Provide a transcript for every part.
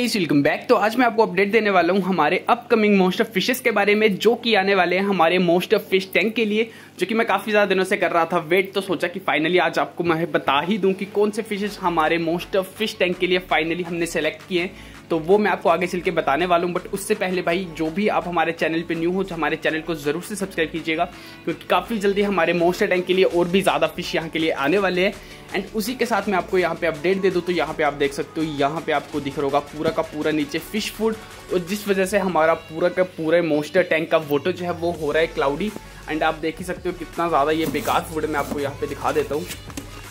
Guys welcome back तो आज मैं आपको अपडेट देने वाला हूँ हमारे अपकमिंग मोस्ट ऑफ़ फिशेस के बारे में, जो कि आने वाले हैं हमारे मोस्ट ऑफ़ फ़िश टैंक के लिए, जो कि मैं काफ़ी ज़्यादा दिनों से कर रहा था वेट तो सोचा कि फाइनली आज आपको मैं बता ही दूँ कि कौन से फिशेस हमारे मोस्ट ऑफ़ फ़िश टैंक के लिए फाइनली हमने सेलेक्ट किए तो वो मैं आपको आगे चल के बताने वाला हूँ। बट उससे पहले भाई, जो भी आप हमारे चैनल पे न्यू हो तो हमारे चैनल को ज़रूर से सब्सक्राइब कीजिएगा, क्योंकि काफ़ी जल्दी हमारे मोस्ट टैंक के लिए और भी ज़्यादा फ़िश यहाँ के लिए आने वाले हैं। एंड उसी के साथ मैं आपको यहाँ पे अपडेट दे दूँ तो यहाँ पे आप देख सकते हो, यहाँ पे आपको दिख रहा होगा पूरा का पूरा नीचे फ़िश फ़ूड और जिस वजह से हमारा पूरा का पूरा मोस्टर टैंक का वोटो जो है, वो हो रहा है क्लाउडी एंड आप देख ही सकते हो कितना ज़्यादा ये बेकार फ़ूड मैं आपको यहाँ पे दिखा देता हूँ।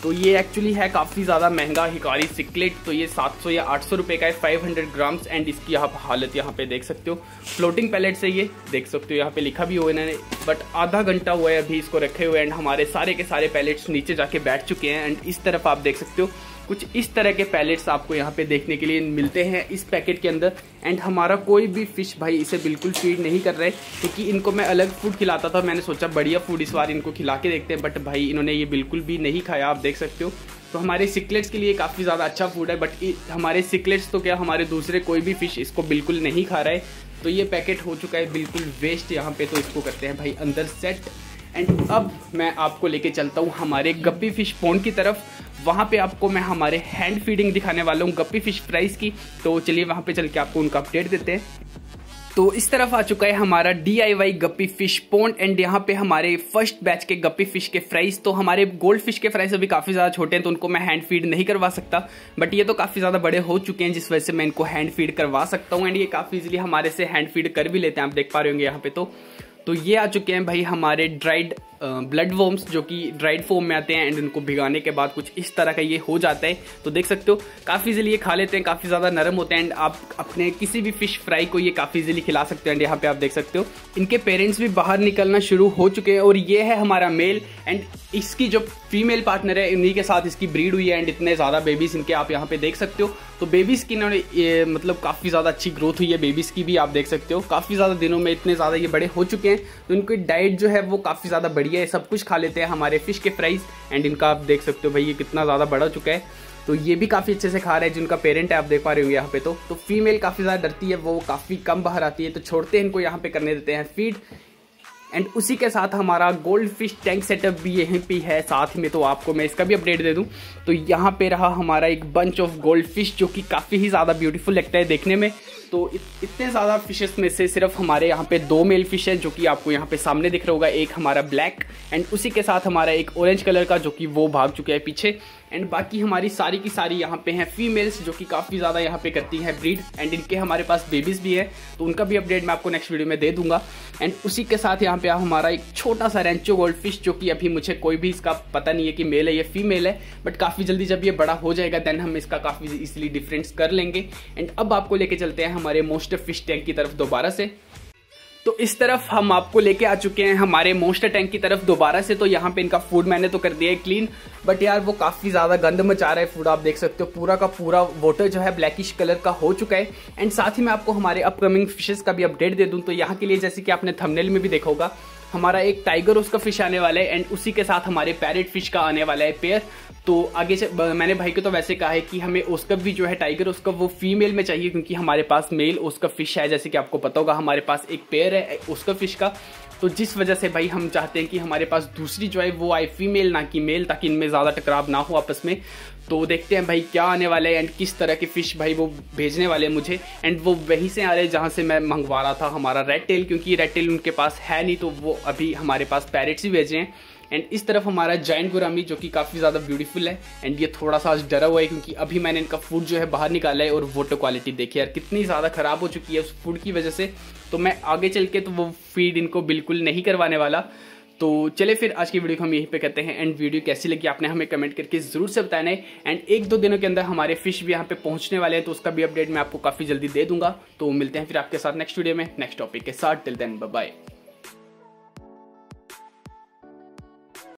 तो ये एक्चुअली है काफ़ी ज़्यादा महँगा हिकारी सिकलेट तो ये 700 या 800 रुपए का है 500 ग्राम्स एंड इसकी आप हालत यहाँ पे देख सकते हो। फ्लोटिंग पैलेट से ये देख सकते हो, यहाँ पे लिखा भी हुआ इन्होंने बट आधा घंटा हुआ है अभी इसको रखे हुए एंड हमारे सारे के सारे पैलेट्स नीचे जाके बैठ चुके हैं एंड इस तरफ़ आप देख सकते हो। कुछ इस तरह के पैलेट्स आपको यहाँ पे देखने के लिए मिलते हैं इस पैकेट के अंदर। एंड हमारा कोई भी फ़िश भाई इसे बिल्कुल फ़ीड नहीं कर रहे, क्योंकि इनको मैं अलग फ़ूड खिलाता था। मैंने सोचा बढ़िया फ़ूड इस बार इनको खिला के देखते हैं बट भाई इन्होंने ये बिल्कुल भी नहीं खाया, आप देख सकते हो। तो हमारे सिकलेट्स के लिए काफ़ी ज़्यादा अच्छा फ़ूड है बट हमारे सिकलेट्स तो क्या, हमारे दूसरे कोई भी फ़िश इसको बिल्कुल नहीं खा रहा। है तो ये पैकेट हो चुका है बिल्कुल वेस्ट यहाँ पे तो इसको करते हैं भाई अंदर सेट एंड अब मैं आपको लेके चलता हूँ हमारे गप्पी फ़िश पोन की तरफ़। वहाँ पे आपको मैं हमारे हैंड फीडिंग दिखाने वाला हूँ गप्पी फ़िश प्राइस की। तो चलिए वहाँ पे चल के आपको उनका अपडेट देते हैं। तो इस तरफ़ आ चुका है हमारा D I Y guppy fish pond and यहाँ पे हमारे फ़र्स्ट बैच के गप्पी फ़िश के फ्राइज तो हमारे गोल्ड फ़िश के फ्राइज अभी काफ़ी ज़्यादा छोटे हैं तो उनको मैं हैंड फ़ीड नहीं करवा सकता। बट ये तो काफ़ी ज़्यादा बड़े हो चुके हैं, जिस वजह से मैं इनको हैंड फ़ीड करवा सकता हूँ। एंड ये काफ़ी इजिली हमारे से हैंड फ़ीड कर भी लेते हैं, आप देख पा रहे होंगे यहाँ पे तो। तो ये आ चुके हैं भाई हमारे ड्राइड ब्लड वॉम्स जो कि ड्राइड फॉर्म में आते हैं एंड इनको भिगाने के बाद कुछ इस तरह का ये हो जाता है। तो देख सकते हो, काफ़ी इजिली ये खा लेते हैं, काफ़ी ज़्यादा नरम होते हैं एंड आप अपने किसी भी फ़िश फ्राई को ये काफ़ी इजिली खिला सकते हैं एंड यहाँ पे आप देख सकते हो। इनके पेरेंट्स भी बाहर निकलना शुरू हो चुके हैं और ये है हमारा मेल एंड इसकी जो फीमेल पार्टनर है, इन्हीं के साथ इसकी ब्रीड हुई है एंड इतने ज़्यादा बेबीज इनके आप यहाँ पे देख सकते हो। तो बेबीज़ की इन्होंने मतलब काफ़ी ज़्यादा अच्छी ग्रोथ हुई है बेबीज़ की भी आप देख सकते हो। काफ़ी ज़्यादा दिनों में इतने ज़्यादा ये बड़े हो चुके हैं। तो इनकी डाइट जो है वो काफ़ी ज़्यादा बढ़िया है, सब कुछ खा लेते हैं हमारे फ़िश के फ्राइज एंड इनका आप देख सकते हो भाई ये कितना ज़्यादा बढ़ा चुका है। तो ये भी काफ़ी अच्छे से खा रहे हैं जिनका पेरेंट है, आप देख पा रहे हो यहाँ पे तो। तो फीमेल काफ़ी ज़्यादा डरती है, वो काफ़ी कम बाहर आती है तो छोड़ते हैं इनको यहाँ पे करने देते हैं फ़ीड एंड उसी के साथ हमारा गोल्ड फ़िश टैंक सेटअप भी यहीं पे है। साथ में तो आपको मैं इसका भी अपडेट दे दूँ। तो यहाँ पे रहा हमारा एक बंच ऑफ़ गोल्ड फ़िश जो कि काफ़ी ही ज़्यादा ब्यूटीफुल लगता है देखने में। तो इत, इतने ज़्यादा फिशेस में से सिर्फ़ हमारे यहाँ पे दो मेल फ़िश है जो कि आपको यहाँ पे सामने दिख रहा होगा। एक हमारा ब्लैक एंड उसी के साथ हमारा एक ऑरेंज कलर का जो कि वो भाग चुका है पीछे। एंड बाकी हमारी सारी की सारी यहाँ पे हैं फीमेल्स जो कि काफ़ी ज़्यादा यहाँ पे करती हैं ब्रीड एंड इनके हमारे पास बेबीज़ भी है तो उनका भी अपडेट मैं आपको नेक्स्ट वीडियो में दे दूँगा। एंड उसी के साथ यहाँ पे हमारा एक छोटा सा रेंचो गोल्ड फ़िश जो कि अभी मुझे कोई भी इसका पता नहीं है कि मेल है या फीमेल है बट काफ़ी जल्दी जब ये बड़ा हो जाएगा देन हम इसका काफ़ी इजिली डिफरेंस कर लेंगे। एंड अब आपको लेके चलते हैं हमारे मोस्ट फ़िश टैंक की तरफ़ दोबारा से। तो इस तरफ़ हम आपको लेके आ चुके हैं हमारे मोस्टर टैंक की तरफ़ दोबारा से। तो यहाँ पे इनका फ़ूड मैंने तो कर दिया है क्लीन बट यार वो काफ़ी ज़्यादा गंद मचा रहा है फ़ूड आप देख सकते हो, पूरा का पूरा वाटर जो है ब्लैकिश कलर का हो चुका है। एंड साथ ही मैं आपको हमारे अपकमिंग फिशेज़ का भी अपडेट दे दूँ। तो यहाँ के लिए जैसे कि आपने थमनेल में भी देखा होगा हमारा एक टाइगर उसका फ़िश आने वाला है एंड उसी के साथ हमारे पैरेट फ़िश का आने वाला है पेयर तो आगे से मैंने भाई को तो वैसे कहा है कि हमें उसका भी जो है टाइगर उसका वो फीमेल में चाहिए, क्योंकि हमारे पास मेल उसका फ़िश है, जैसे कि आपको पता होगा, हमारे पास एक पेयर है उसका फ़िश का. तो जिस वजह से भाई हम चाहते हैं कि हमारे पास दूसरी जो है वो आए फीमेल ना कि मेल ताकि इनमें ज़्यादा टकराव ना हो आपस में। तो देखते हैं भाई क्या आने वाला है एंड किस तरह के फ़िश भाई वो भेजने वाले हैं मुझे। एंड वो वहीं से आ रहे हैं जहाँ से मैं मंगवा रहा था हमारा रेड टेल क्योंकि रेड टेल उनके पास है नहीं तो वो अभी हमारे पास पैरेट्स ही भेजे हैं। एंड इस तरफ़ हमारा जॉइंट गुरामी जो कि काफ़ी ज़्यादा ब्यूटीफुल है। एंड ये थोड़ा सा आज डरा हुआ है, क्योंकि अभी मैंने इनका फ़ूड जो है बाहर निकाला है और वोटर क्वालिटी देखी यार, कितनी ज़्यादा ख़राब हो चुकी है उस फ़ूड की वजह से। तो मैं आगे चल के तो वो फ़ीड इनको बिल्कुल नहीं करवाने वाला। तो चले फिर आज की वीडियो को हम यहीं पे करते हैं। एंड वीडियो कैसी लगी आपने हमें कमेंट करके ज़रूर से बताना है एंड एक दो दिनों के अंदर हमारे फ़िश भी यहाँ पे पहुँचने वाले हैं तो उसका भी अपडेट मैं आपको काफ़ी जल्दी दे दूँगा। तो मिलते हैं फिर आपके साथ नेक्स्ट वीडियो में नेक्स्ट टॉपिक के साथ। Till then bye